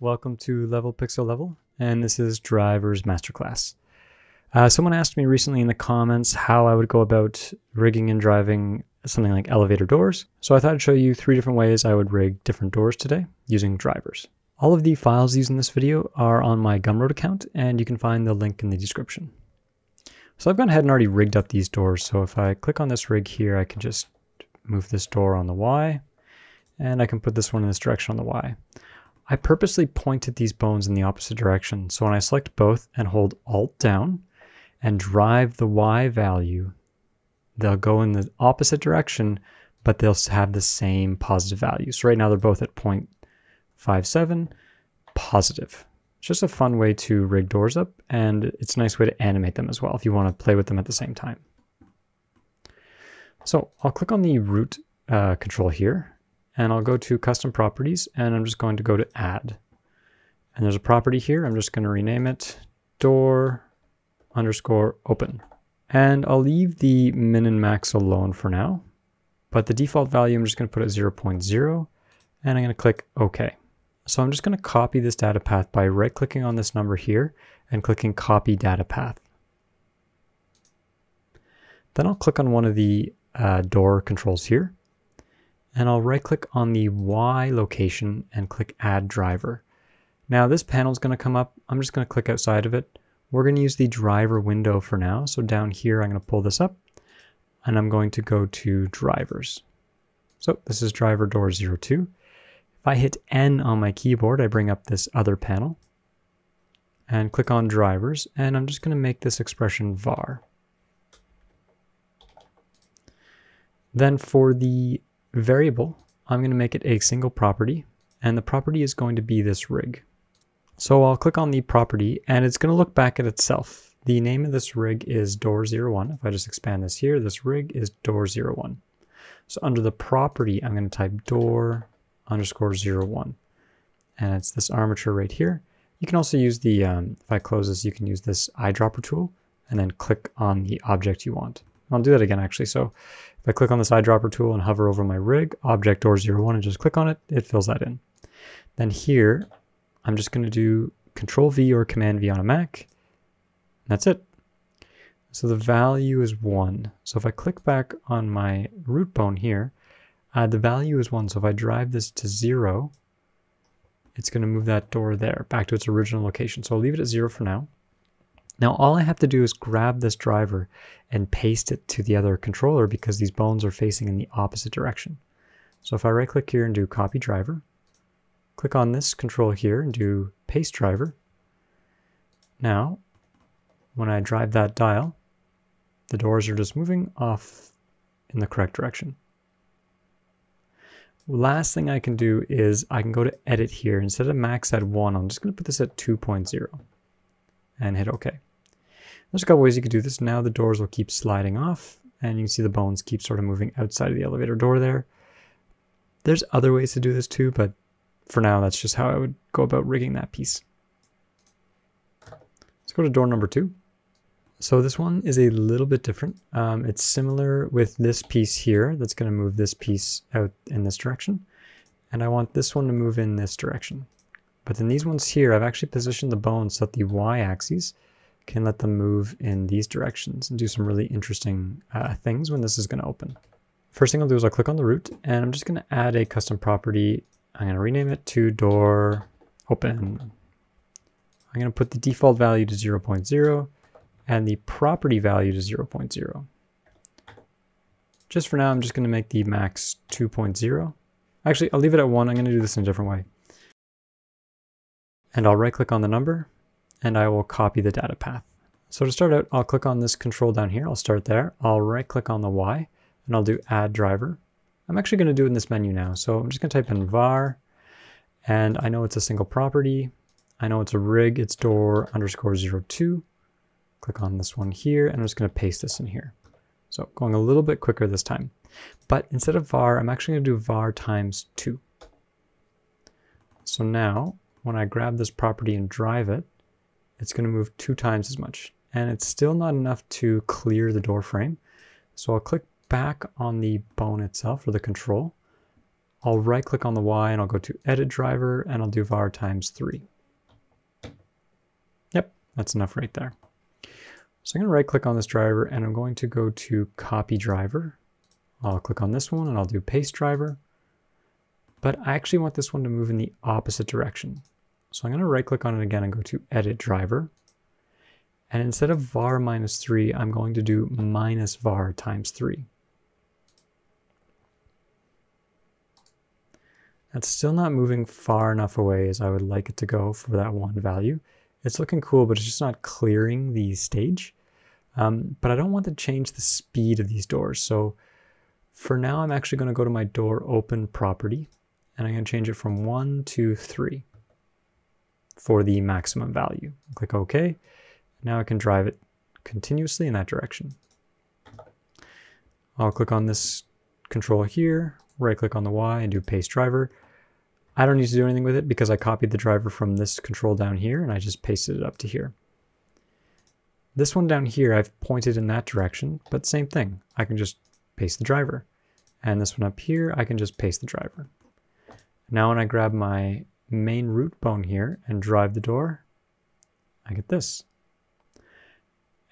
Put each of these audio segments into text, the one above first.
welcome to Level Pixel Level, and this is Drivers Masterclass. Uh, someone asked me recently in the comments how I would go about rigging and driving something like elevator doors, so I thought I'd show you three different ways I would rig different doors today using drivers. All of the files used in this video are on my Gumroad account, and you can find the link in the description. So I've gone ahead and already rigged up these doors, so if I click on this rig here, I can just move this door on the Y, and I can put this one in this direction on the Y. I purposely pointed these bones in the opposite direction, so when I select both and hold Alt down and drive the Y value, they'll go in the opposite direction, but they'll have the same positive value. So right now they're both at 0.57 positive. It's just a fun way to rig doors up, and it's a nice way to animate them as well if you want to play with them at the same time. So I'll click on the root uh, control here, and I'll go to custom properties and I'm just going to go to add. And there's a property here. I'm just going to rename it door underscore open. And I'll leave the min and max alone for now. But the default value, I'm just going to put at 0.0 and I'm going to click OK. So I'm just going to copy this data path by right clicking on this number here and clicking copy data path. Then I'll click on one of the uh, door controls here and I'll right click on the Y location and click add driver. Now this panel is going to come up. I'm just going to click outside of it. We're going to use the driver window for now. So down here, I'm going to pull this up and I'm going to go to drivers. So this is driver door 02. If I hit N on my keyboard, I bring up this other panel and click on drivers. And I'm just going to make this expression var. Then for the variable, I'm going to make it a single property, and the property is going to be this rig. So I'll click on the property, and it's going to look back at itself. The name of this rig is door01. If I just expand this here, this rig is door01. So under the property, I'm going to type door underscore 01. And it's this armature right here. You can also use the, um, if I close this, you can use this eyedropper tool and then click on the object you want. I'll do that again actually. So if I click on this eyedropper tool and hover over my rig, object door 01 and just click on it, it fills that in. Then here, I'm just going to do Control V or Command V on a Mac. That's it. So the value is 1. So if I click back on my root bone here, uh, the value is 1. So if I drive this to 0, it's going to move that door there back to its original location. So I'll leave it at 0 for now. Now all I have to do is grab this driver and paste it to the other controller because these bones are facing in the opposite direction. So if I right click here and do copy driver, click on this control here and do paste driver. Now, when I drive that dial, the doors are just moving off in the correct direction. Last thing I can do is I can go to edit here. Instead of max at 1, I'm just going to put this at 2.0 and hit OK. There's a couple ways you could do this. Now the doors will keep sliding off and you can see the bones keep sort of moving outside of the elevator door there. There's other ways to do this too, but for now, that's just how I would go about rigging that piece. Let's go to door number two. So this one is a little bit different. Um, it's similar with this piece here that's going to move this piece out in this direction. And I want this one to move in this direction. But then these ones here, I've actually positioned the bones so that the y-axis can let them move in these directions and do some really interesting uh, things when this is going to open. First thing I'll do is I'll click on the root and I'm just going to add a custom property. I'm going to rename it to door open. I'm going to put the default value to 0.0 and the property value to 0.0. Just for now, I'm just going to make the max 2.0. Actually, I'll leave it at 1. I'm going to do this in a different way. And I'll right click on the number and I will copy the data path. So to start out, I'll click on this control down here. I'll start there. I'll right click on the Y and I'll do add driver. I'm actually going to do it in this menu now. So I'm just going to type in var and I know it's a single property. I know it's a rig. It's door underscore 02. Click on this one here and I'm just going to paste this in here. So going a little bit quicker this time. But instead of var, I'm actually going to do var times 2. So now when I grab this property and drive it, it's going to move two times as much. And it's still not enough to clear the door frame. So I'll click back on the bone itself or the control. I'll right click on the Y and I'll go to edit driver and I'll do var times three. Yep, that's enough right there. So I'm going to right click on this driver and I'm going to go to copy driver. I'll click on this one and I'll do paste driver. But I actually want this one to move in the opposite direction. So I'm going to right click on it again and go to edit driver. And instead of var minus 3, I'm going to do minus var times 3. That's still not moving far enough away as I would like it to go for that one value. It's looking cool, but it's just not clearing the stage. Um, but I don't want to change the speed of these doors. So for now, I'm actually going to go to my door open property, and I'm going to change it from 1 to 3 for the maximum value. Click OK. Now I can drive it continuously in that direction. I'll click on this control here, right click on the Y and do paste driver. I don't need to do anything with it because I copied the driver from this control down here and I just pasted it up to here. This one down here, I've pointed in that direction, but same thing. I can just paste the driver. And this one up here, I can just paste the driver. Now when I grab my main root bone here and drive the door, I get this.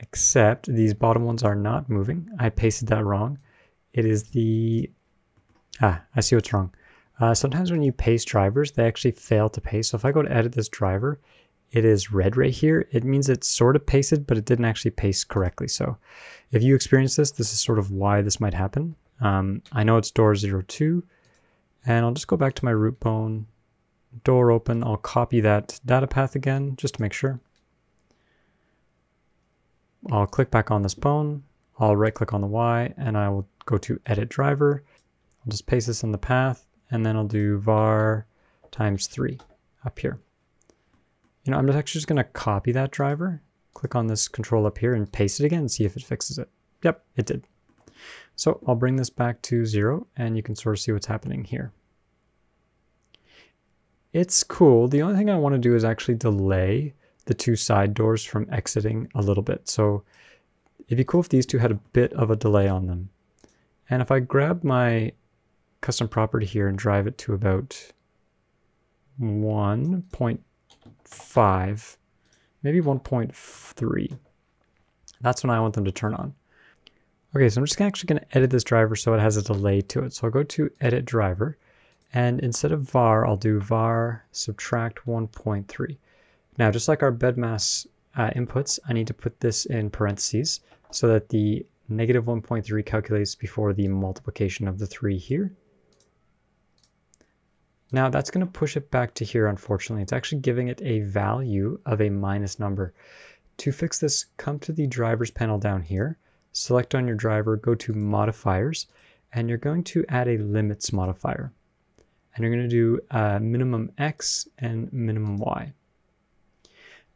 Except these bottom ones are not moving. I pasted that wrong. It is the Ah, I see what's wrong. Uh, sometimes when you paste drivers, they actually fail to paste. So if I go to edit this driver, it is red right here. It means it's sort of pasted, but it didn't actually paste correctly. So if you experience this, this is sort of why this might happen. Um, I know it's door 02, and I'll just go back to my root bone, door open. I'll copy that data path again, just to make sure. I'll click back on this bone. I'll right click on the Y, and I will go to edit driver. I'll just paste this in the path and then I'll do var times three up here. You know, I'm actually just gonna copy that driver, click on this control up here and paste it again and see if it fixes it. Yep, it did. So I'll bring this back to zero and you can sort of see what's happening here. It's cool. The only thing I want to do is actually delay the two side doors from exiting a little bit. So it'd be cool if these two had a bit of a delay on them. And if I grab my custom property here and drive it to about 1.5, maybe 1.3. That's when I want them to turn on. Okay, so I'm just actually going to edit this driver so it has a delay to it. So I'll go to edit driver and instead of var, I'll do var subtract 1.3. Now, just like our BEDMAS uh, inputs, I need to put this in parentheses so that the negative 1.3 calculates before the multiplication of the 3 here. Now that's going to push it back to here, unfortunately. It's actually giving it a value of a minus number. To fix this, come to the drivers panel down here, select on your driver, go to modifiers, and you're going to add a limits modifier. And you're going to do uh, minimum x and minimum y.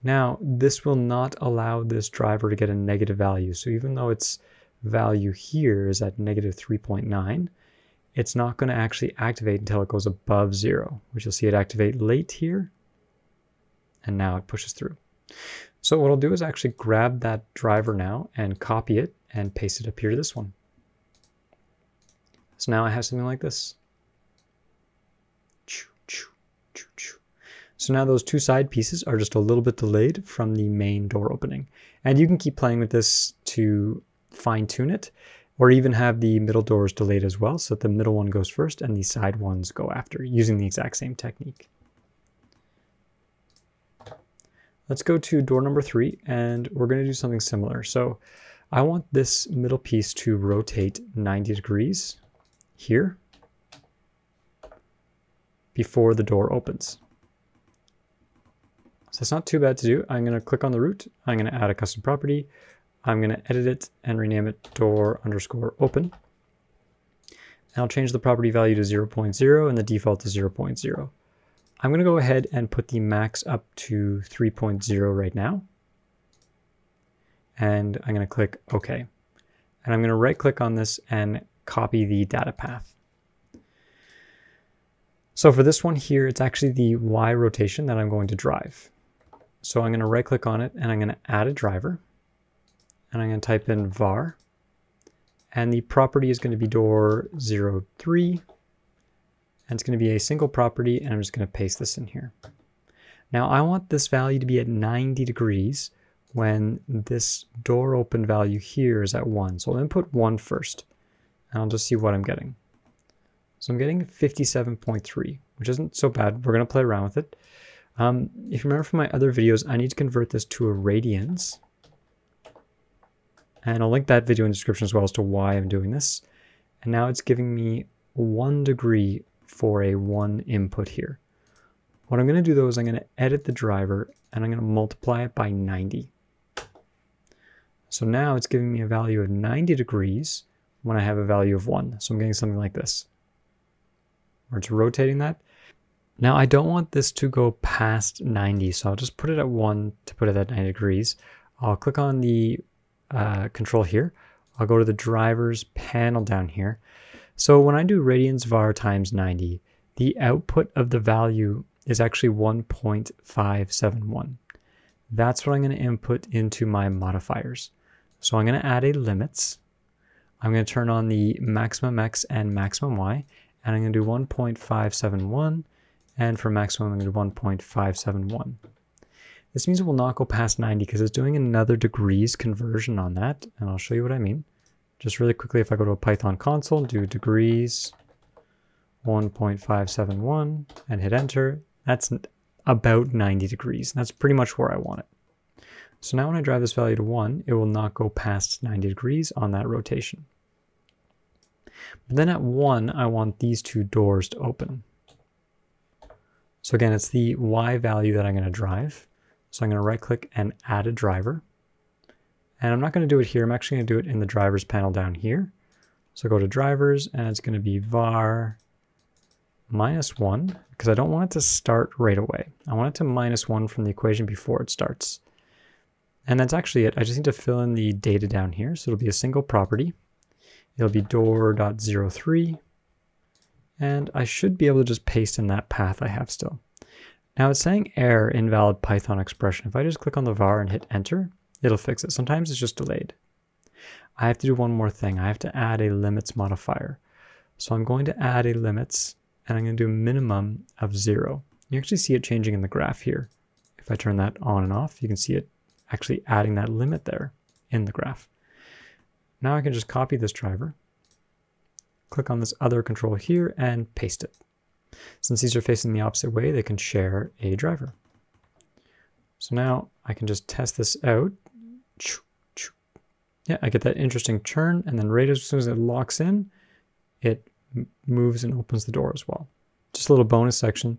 Now, this will not allow this driver to get a negative value. So even though its value here is at negative 3.9, it's not going to actually activate until it goes above zero, which you'll see it activate late here. And now it pushes through. So what I'll do is actually grab that driver now and copy it and paste it up here to this one. So now I have something like this. So now those two side pieces are just a little bit delayed from the main door opening. And you can keep playing with this to fine tune it or even have the middle doors delayed as well so that the middle one goes first and the side ones go after using the exact same technique. Let's go to door number three and we're going to do something similar. So I want this middle piece to rotate 90 degrees here before the door opens. So it's not too bad to do. I'm going to click on the root. I'm going to add a custom property. I'm going to edit it and rename it door underscore open. And I'll change the property value to 0, 0.0 and the default to 0, 0.0. I'm going to go ahead and put the max up to 3.0 right now. And I'm going to click OK. And I'm going to right click on this and copy the data path. So for this one here, it's actually the Y rotation that I'm going to drive. So I'm going to right click on it and I'm going to add a driver and I'm going to type in var. And the property is going to be door 03. and it's going to be a single property, and I'm just going to paste this in here. Now I want this value to be at 90 degrees when this door open value here is at 1. So I'll input 1 first, and I'll just see what I'm getting. So I'm getting 57.3, which isn't so bad. We're going to play around with it. Um, if you remember from my other videos, I need to convert this to a radians. And I'll link that video in the description as well as to why I'm doing this. And now it's giving me one degree for a one input here. What I'm going to do though is I'm going to edit the driver and I'm going to multiply it by 90. So now it's giving me a value of 90 degrees when I have a value of 1. So I'm getting something like this. Where it's rotating that. Now I don't want this to go past 90, so I'll just put it at 1 to put it at 90 degrees. I'll click on the uh, control here. I'll go to the drivers panel down here. So when I do radians var times 90, the output of the value is actually 1.571. That's what I'm going to input into my modifiers. So I'm going to add a limits. I'm going to turn on the maximum x and maximum y, and I'm going to do 1.571, and for maximum I'm going to do 1.571. This means it will not go past 90 because it's doing another degrees conversion on that, and I'll show you what I mean. Just really quickly, if I go to a Python console, do degrees 1.571 and hit enter, that's about 90 degrees. That's pretty much where I want it. So now when I drive this value to 1, it will not go past 90 degrees on that rotation. But then at 1, I want these two doors to open. So again, it's the Y value that I'm going to drive. So I'm going to right click and add a driver. And I'm not going to do it here. I'm actually going to do it in the drivers panel down here. So go to drivers and it's going to be var minus 1 because I don't want it to start right away. I want it to minus 1 from the equation before it starts. And that's actually it. I just need to fill in the data down here. So it'll be a single property. It'll be door.03. And I should be able to just paste in that path I have still. Now it's saying error invalid Python expression. If I just click on the var and hit enter, it'll fix it. Sometimes it's just delayed. I have to do one more thing. I have to add a limits modifier. So I'm going to add a limits and I'm going to do a minimum of zero. You actually see it changing in the graph here. If I turn that on and off, you can see it actually adding that limit there in the graph. Now I can just copy this driver, click on this other control here and paste it. Since these are facing the opposite way, they can share a driver. So now I can just test this out. Yeah, I get that interesting churn, and then right as soon as it locks in, it moves and opens the door as well. Just a little bonus section.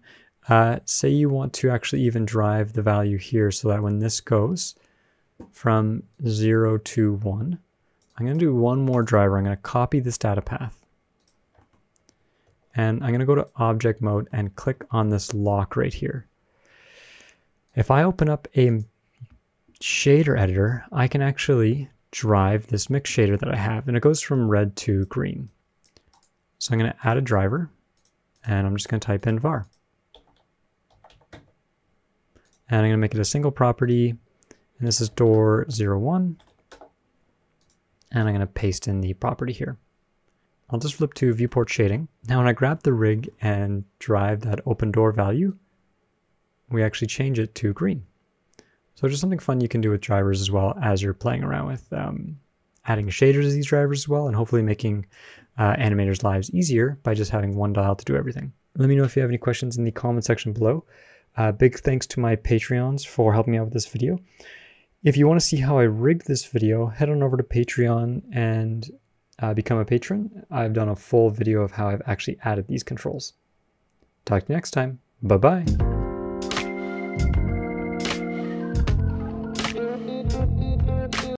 Uh, say you want to actually even drive the value here so that when this goes from 0 to 1, I'm going to do one more driver. I'm going to copy this data path and I'm going to go to object mode and click on this lock right here. If I open up a shader editor, I can actually drive this mix shader that I have, and it goes from red to green. So I'm going to add a driver, and I'm just going to type in var. And I'm going to make it a single property, and this is door 01, and I'm going to paste in the property here. I'll just flip to viewport shading. Now when I grab the rig and drive that open door value, we actually change it to green. So just something fun you can do with drivers as well as you're playing around with um, adding shaders to these drivers as well and hopefully making uh, animators' lives easier by just having one dial to do everything. Let me know if you have any questions in the comment section below. Uh, big thanks to my Patreons for helping me out with this video. If you want to see how I rigged this video, head on over to Patreon and uh, become a patron, I've done a full video of how I've actually added these controls. Talk to you next time. Bye-bye.